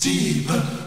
deeper,